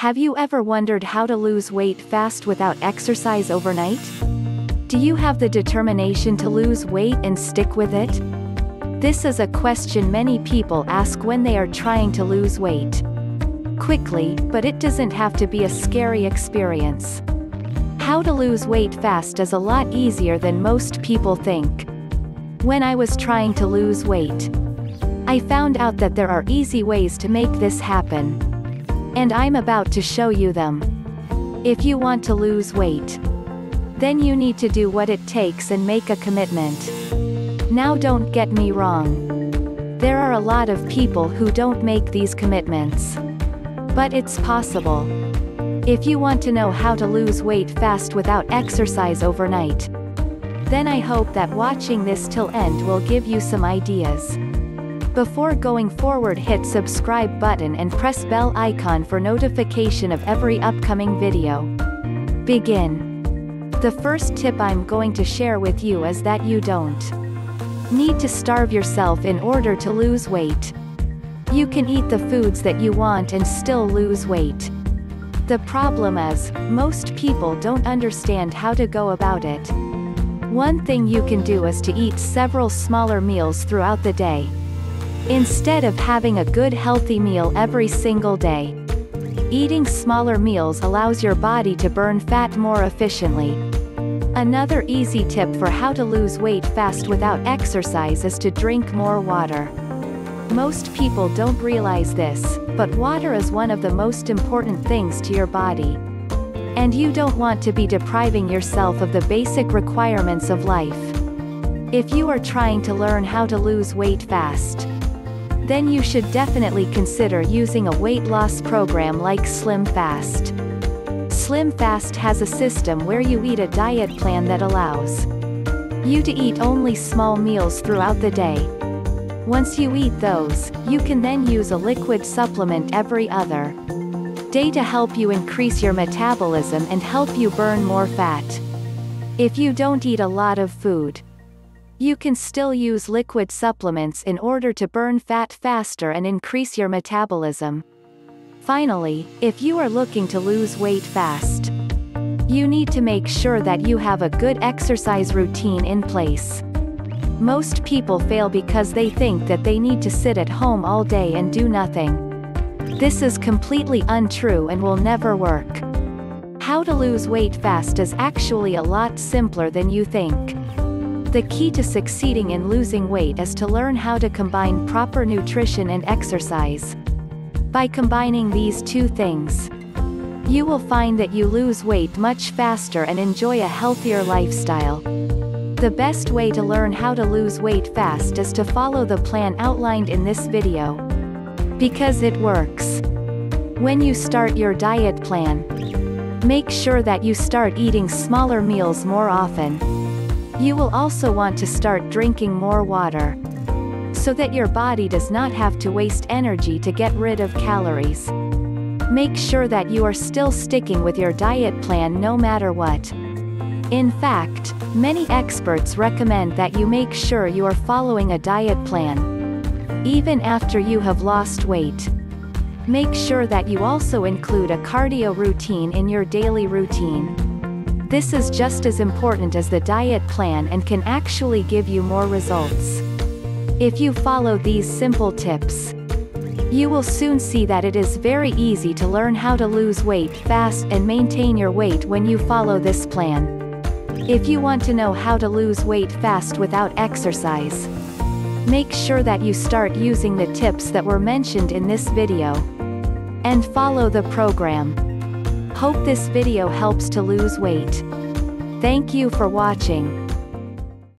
Have you ever wondered how to lose weight fast without exercise overnight? Do you have the determination to lose weight and stick with it? This is a question many people ask when they are trying to lose weight. Quickly, but it doesn't have to be a scary experience. How to lose weight fast is a lot easier than most people think. When I was trying to lose weight, I found out that there are easy ways to make this happen. And I'm about to show you them. If you want to lose weight, then you need to do what it takes and make a commitment. Now don't get me wrong. There are a lot of people who don't make these commitments. But it's possible. If you want to know how to lose weight fast without exercise overnight, then I hope that watching this till end will give you some ideas. Before going forward hit subscribe button and press bell icon for notification of every upcoming video. Begin. The first tip I'm going to share with you is that you don't need to starve yourself in order to lose weight. You can eat the foods that you want and still lose weight. The problem is, most people don't understand how to go about it. One thing you can do is to eat several smaller meals throughout the day. Instead of having a good healthy meal every single day. Eating smaller meals allows your body to burn fat more efficiently. Another easy tip for how to lose weight fast without exercise is to drink more water. Most people don't realize this, but water is one of the most important things to your body. And you don't want to be depriving yourself of the basic requirements of life. If you are trying to learn how to lose weight fast, then you should definitely consider using a weight loss program like Slim Fast. Slim Fast has a system where you eat a diet plan that allows you to eat only small meals throughout the day. Once you eat those, you can then use a liquid supplement every other day to help you increase your metabolism and help you burn more fat. If you don't eat a lot of food, you can still use liquid supplements in order to burn fat faster and increase your metabolism. Finally, if you are looking to lose weight fast, you need to make sure that you have a good exercise routine in place. Most people fail because they think that they need to sit at home all day and do nothing. This is completely untrue and will never work. How to lose weight fast is actually a lot simpler than you think. The key to succeeding in losing weight is to learn how to combine proper nutrition and exercise. By combining these two things, you will find that you lose weight much faster and enjoy a healthier lifestyle. The best way to learn how to lose weight fast is to follow the plan outlined in this video. Because it works. When you start your diet plan, make sure that you start eating smaller meals more often. You will also want to start drinking more water. So that your body does not have to waste energy to get rid of calories. Make sure that you are still sticking with your diet plan no matter what. In fact, many experts recommend that you make sure you are following a diet plan. Even after you have lost weight. Make sure that you also include a cardio routine in your daily routine. This is just as important as the diet plan and can actually give you more results. If you follow these simple tips, you will soon see that it is very easy to learn how to lose weight fast and maintain your weight when you follow this plan. If you want to know how to lose weight fast without exercise, make sure that you start using the tips that were mentioned in this video. And follow the program. Hope this video helps to lose weight. Thank you for watching.